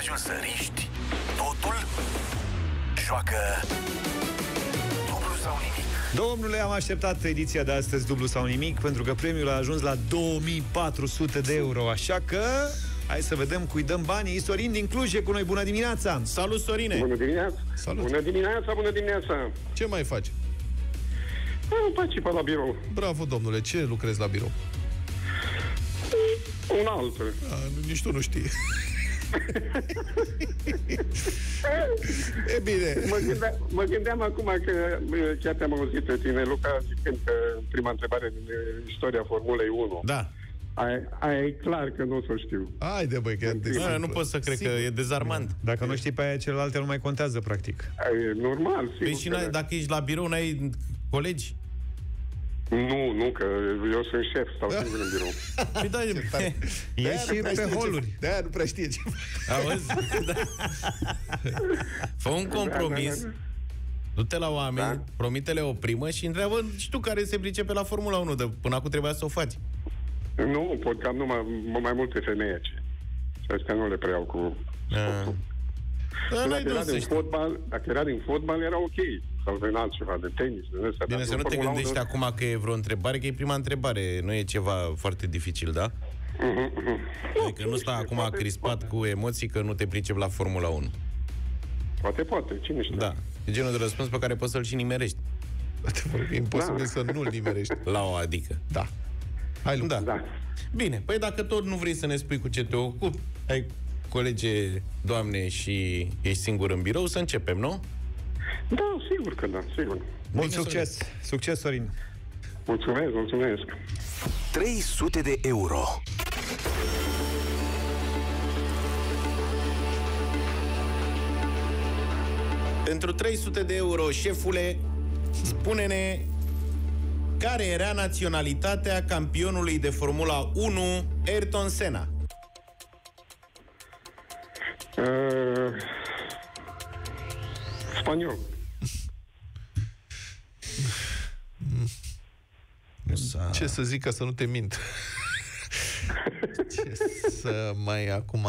ajuns să riști, totul joacă dublu sau nimic. Domnule, am așteptat ediția de astăzi dublu sau nimic, pentru că premiul a ajuns la 2400 de euro, așa că... Hai să vedem cui dăm banii. Sorin din Cluj e cu noi. Bună dimineața! Salut, Sorine! Bună dimineața! Salut! Bună dimineața, bună dimineața! Ce mai faci? Am faci pe la birou. Bravo, domnule, ce lucrezi la birou? Un alt. A, nici tu nu știi. e bine. Mă gândeam, mă gândeam acum că bă, chiar te-am auzit pe tine, Luca, zicând că prima întrebare din uh, istoria Formulei 1. Da. Aia, aia e clar că nu o să o știu. Haide, băi, că e de Da, nu pot să cred Sigur. că e dezarmant. Dacă nu știi pe aia, celelalte nu mai contează, practic. Aia E normal, sigur. Păi și că n-ai, da. dacă ești la birou, n-ai colegi? Nu, nu, că eu sunt șef, stau singur în birou. Păi da, tare. E De-aia și nu prea pe știe holuri. Ce, de-aia nu prea știe ce auzi? Da. Fă un compromis. Da, da, da. Du-te la oameni, Da. promite-le o primă și întreabă și tu care se pricepe la Formula 1, de până acum trebuia să o faci. Nu, pot că am numai mai multe femei aici. Și astea nu le preiau cu... Da. Da, n-ai Dacă de era unde să din știi. fotbal, dacă era din fotbal, era ok. Sau din altceva, de tenis, din ăsta. Bine, dar să nu în te Formula gândești 1, acum că e vreo întrebare, că e prima întrebare, nu e ceva foarte dificil, da? Adică nu sta acum poate- crispat cu emoții că nu te pricep la Formula 1. Poate, poate, cine știe. Da. E genul de răspuns pe care poți să-l și nimerești. E imposibil Da. să nu-l nimerești. La o adică. Da. Hai, Luca. Da. Da. Bine, păi dacă tot nu vrei să ne spui cu ce te ocupi, ai colege, doamne, și ești singur în birou, să începem, nu? Da, sigur că da, sigur. Mult succes! Succes, Sorin! Mulțumesc, mulțumesc. 300 de euro. Pentru 300 de euro, șefule, spune-ne care era naționalitatea campionului de Formula 1 Ayrton Senna. Uh, spaniol. Ce să zic ca să nu te mint? Ce să mai acum...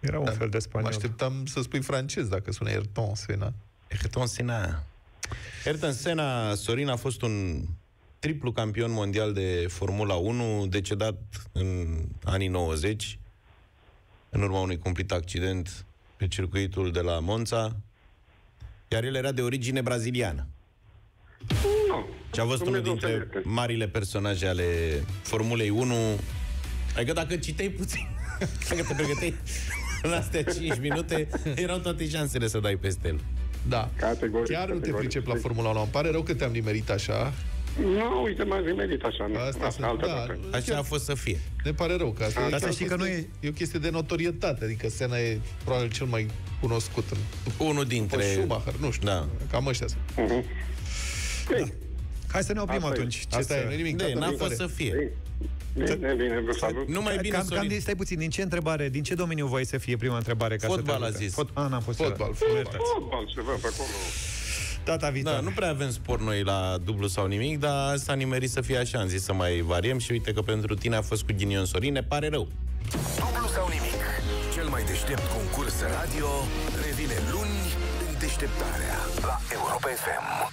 Era un fel de Mă spaniol. așteptam să spui francez, dacă sună Ayrton Senna. Ayrton Senna. Ayrton Senna, Sorin, a fost un triplu campion mondial de Formula 1, decedat în anii 90, în urma unui cumplit accident pe circuitul de la Monza, iar el era de origine braziliană. Nu. Și a fost unul Dumnezeu dintre să ierte. marile personaje ale Formulei 1. Adică dacă citeai puțin, dacă te pregăteai în astea 5 minute, erau toate șansele să dai peste el. Da. Categoric, Chiar nu te categoric. pricep la Formula 1. Îmi pare rău că te-am nimerit așa. Nu, uite, m-a nimerit așa. nu. Asta, Asta, altă da, dată. Așa a fost să fie. ne pare rău. Că asta Dar e să chiar o știi că nu chestie- E o chestie de notorietate. Adică Senna e probabil cel mai cunoscut în Unul după dintre... Schumacher, nu știu. Da. Cam ăștia sunt. Mhm. Bine, Hai să ne oprim Asta e. atunci. Ce Asta să... e, nu nimic. De, gata, n-a viitoare. fost să fie. bine, bine, bine, vă salut. Numai bine, cam, cam, Sorin. stai puțin, din ce întrebare, din ce domeniu voi să fie prima întrebare? Ca Fotbal să te a ajute? zis. Fot... A, n-am fost Fotbal, Mă fotbal. iertați. Fotbal ceva pe acolo. Data viitoare. Da, nu prea avem spor noi la dublu sau nimic, dar s-a nimerit să fie așa. Am zis să mai variem și uite că pentru tine a fost cu ghinion Sorin, ne pare rău. Dublu sau nimic. Cel mai deștept concurs radio revine luni în deșteptarea la Europa FM.